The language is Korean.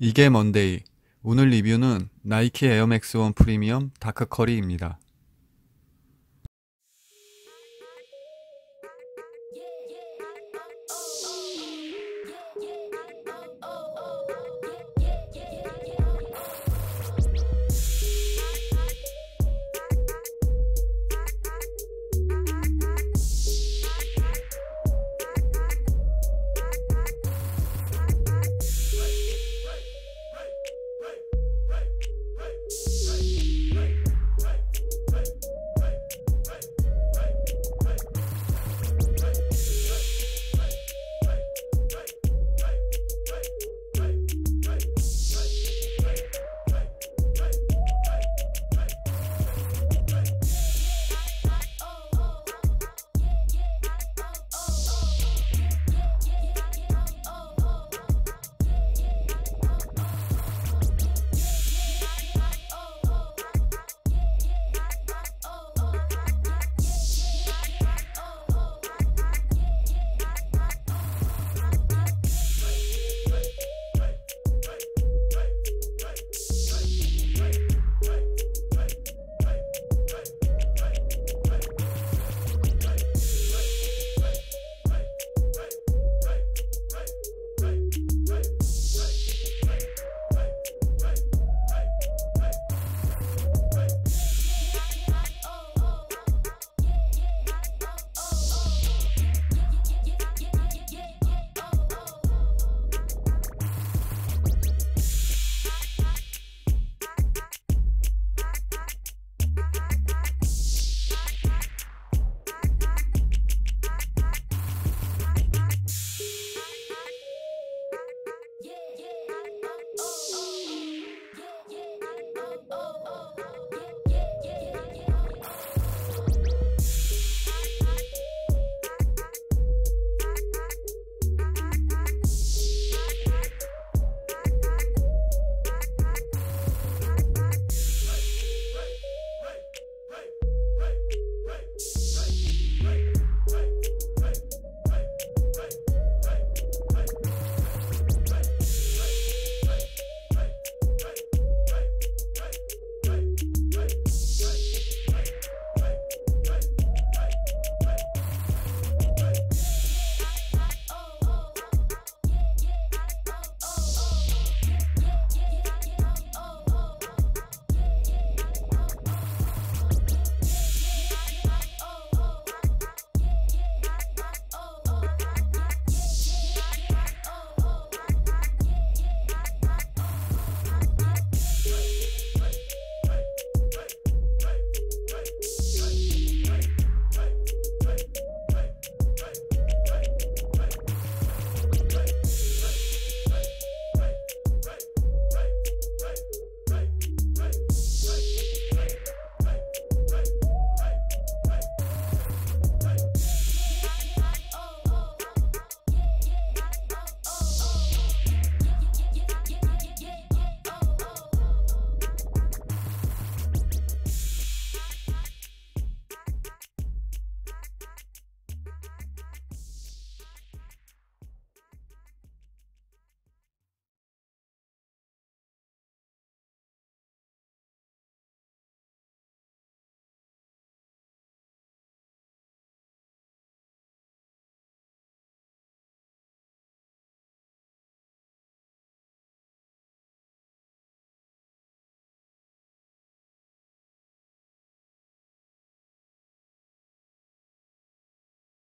이게 먼데이. 오늘 리뷰는 나이키 에어맥스 원 프리미엄 다크커리입니다.